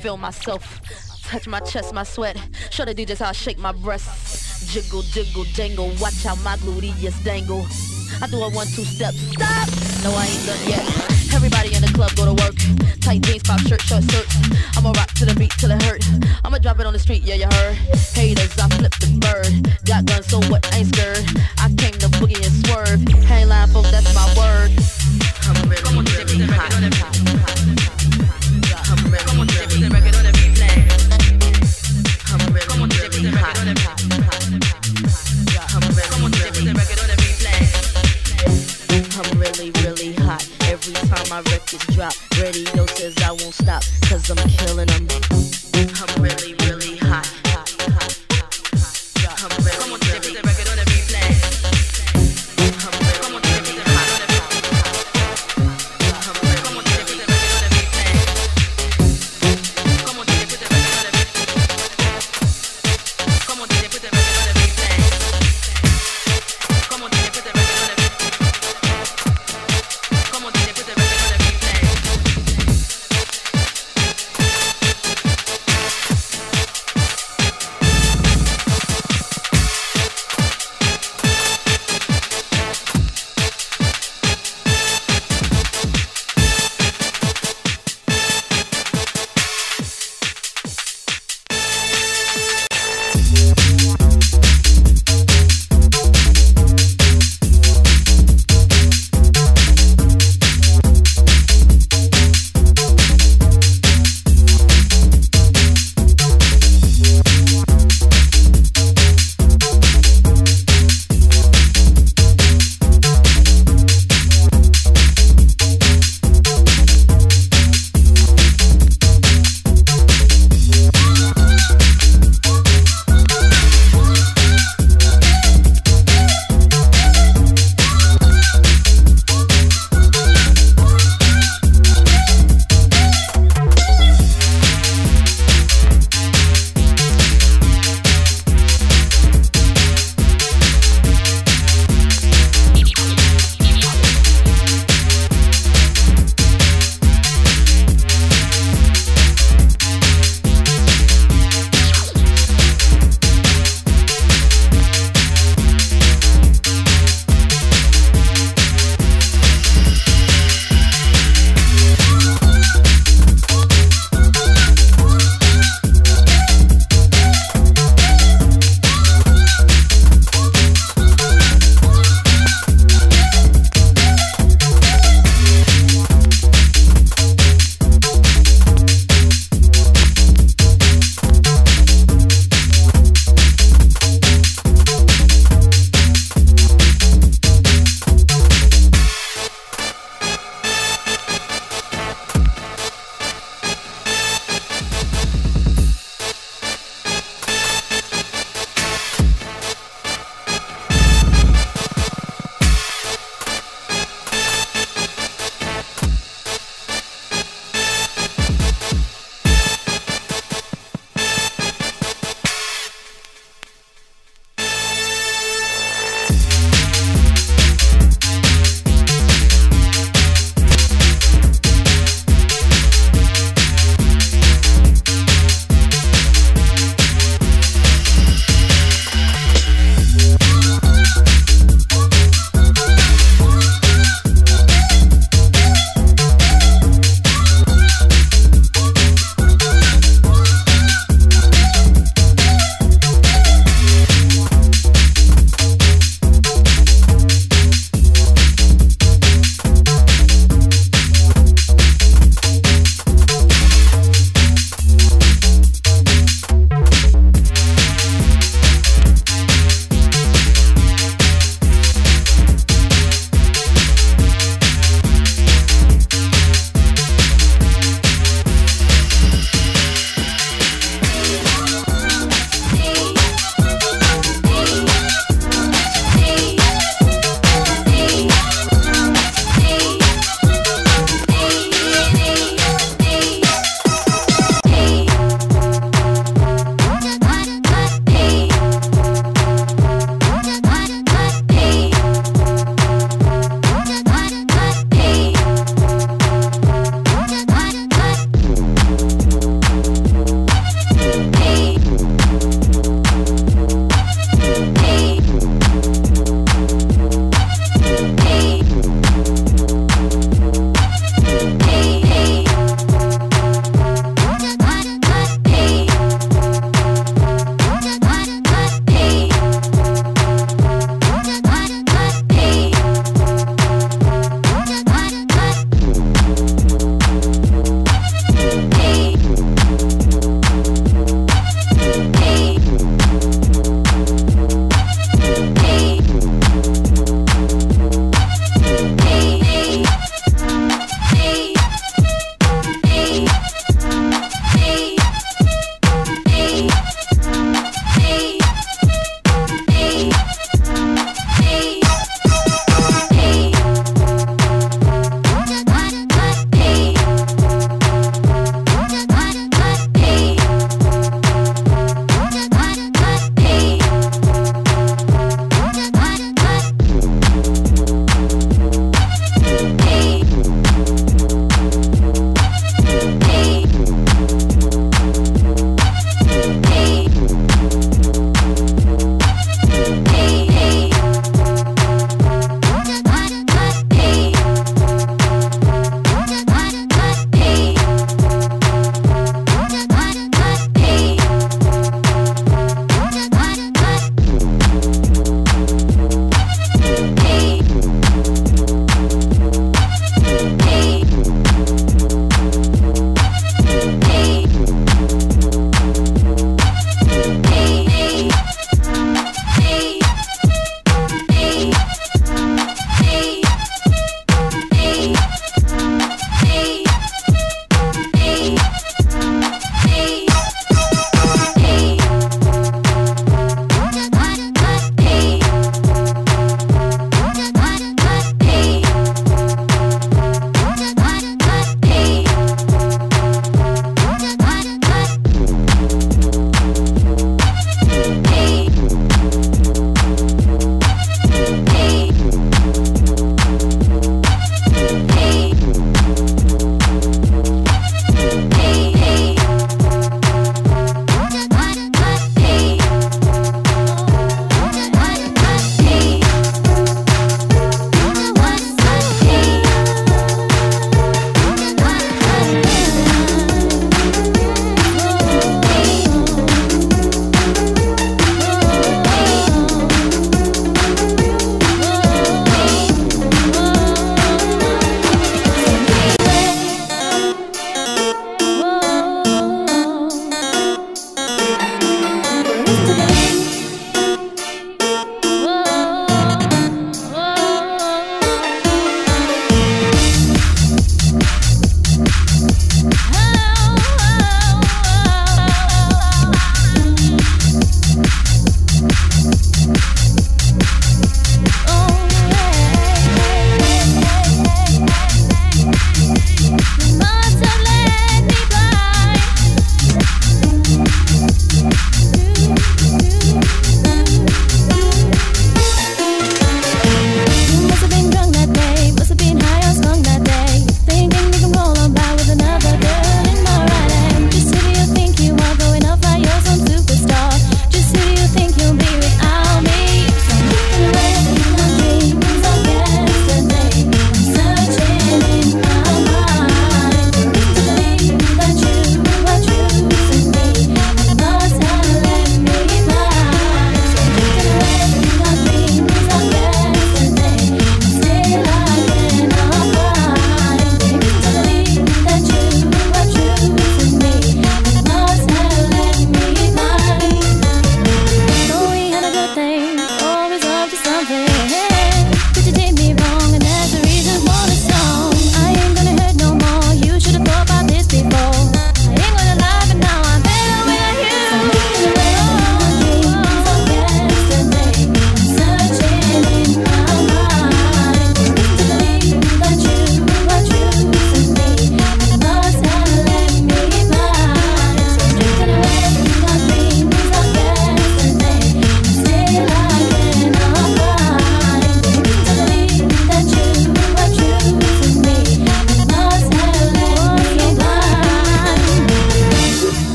feel myself. Touch my chest, my sweat. Show the DJs how I shake my breasts. Jiggle, jiggle, jangle. Watch how my gluteus dangle. I do a one, two step. Stop! No, I ain't done yet. Everybody in the club go to work. Tight jeans, pop shirt, short skirts. I'ma rock to the beat till it hurt. I'ma drop it on the street, yeah, you heard. Haters, I flip the bird. Got guns, so what? I ain't scared. I came to boogie and swerve. Hey, line, folks, that's my word.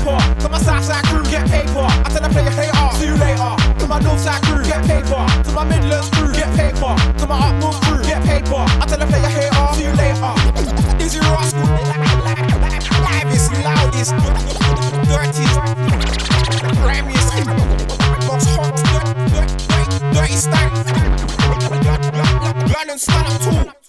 paper. To my Southside crew, get paper. I tell them player your hater. See you later. To my Northside crew, get paper. To my Midlands crew, get paper. To my up north crew, get paper. I tell them player your hater. See you later. Is your rascal? Live is loudest, dirtiest, grimiest, most hot, dirty, stank. Learn and stand up tall.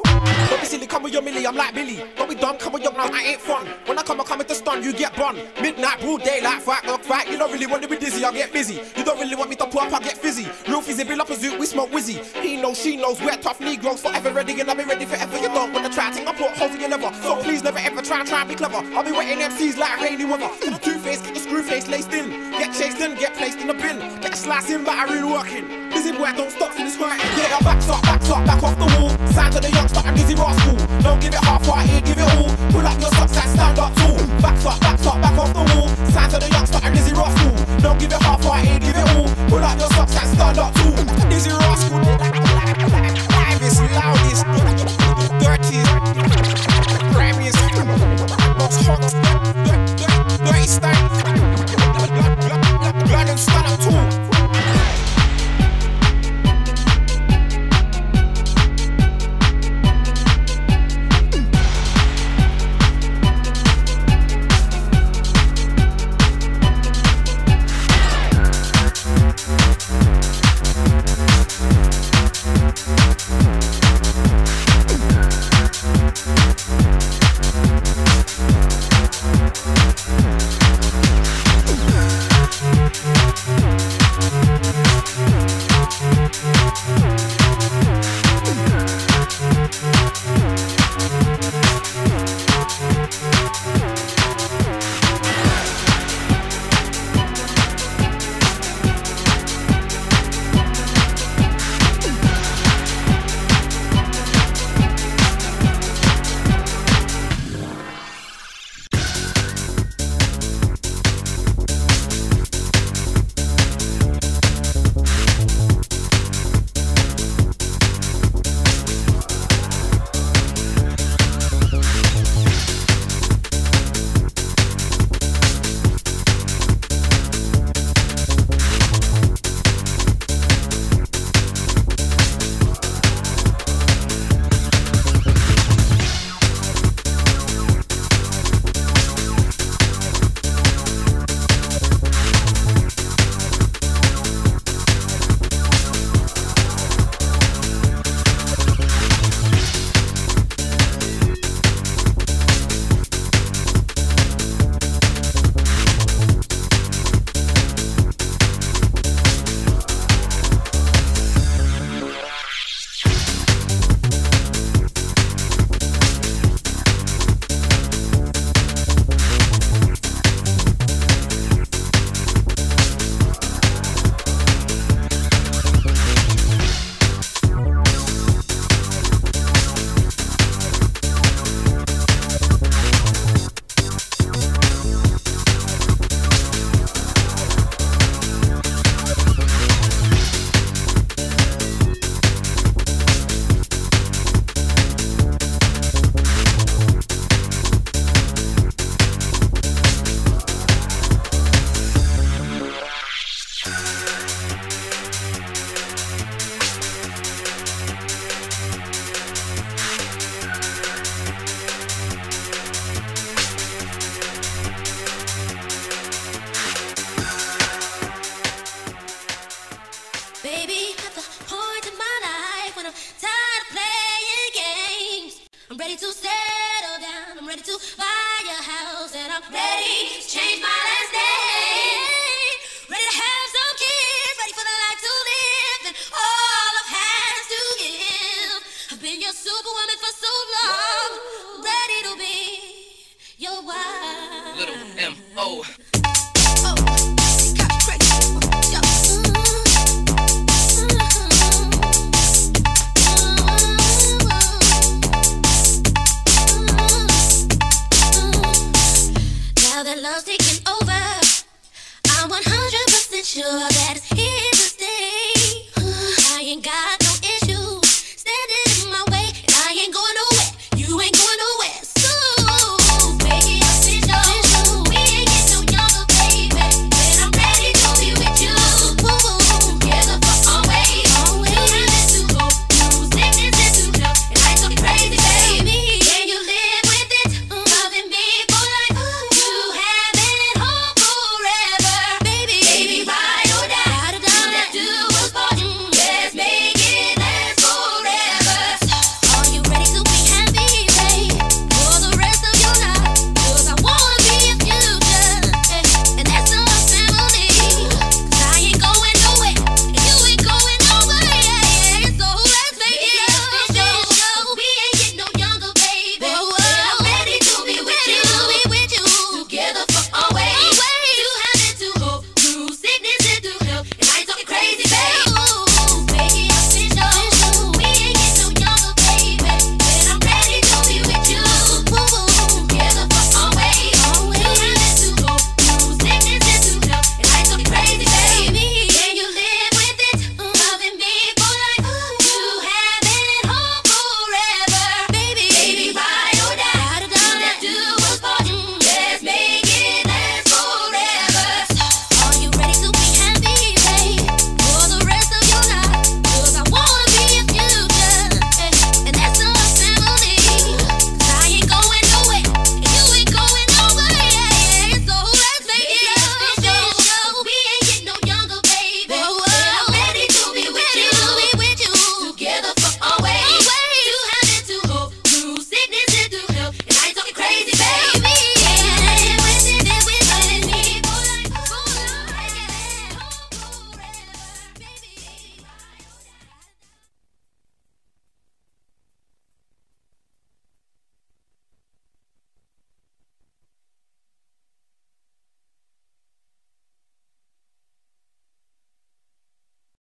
Billy, I'm like Billy. Don't be dumb, come on, young now, I ain't fun. When I come, I come with the stun, you get bun. Midnight, broad daylight, fight, look fight. You don't really want to be dizzy, I get busy. You don't really want me to pull up, I get fizzy. Real fizzy, build up a zoo, we smoke whizzy. He knows, she knows, we're tough Negroes. Forever ready, and I'll be ready forever. You don't want to try, think I put holes in your liver. So please never ever try, try and be clever. I'll be waiting MCs like rainy weather. Get two face, get the screw face laced in. Get chased in, get placed in the bin. Get a slice in, but I really working. Busy boy, don't stop till it's right. Yeah, I backs up, backs up, back off the wall. Side to the young, starting Dizzee Rascal. No give it half right here, give it all. Pull up your socks and stand up tall. Back up, back up, back off the wall. Signs of the youngster and Dizzee Rascal. Don't give it half right here, give it all. Pull up your socks and stand up tall.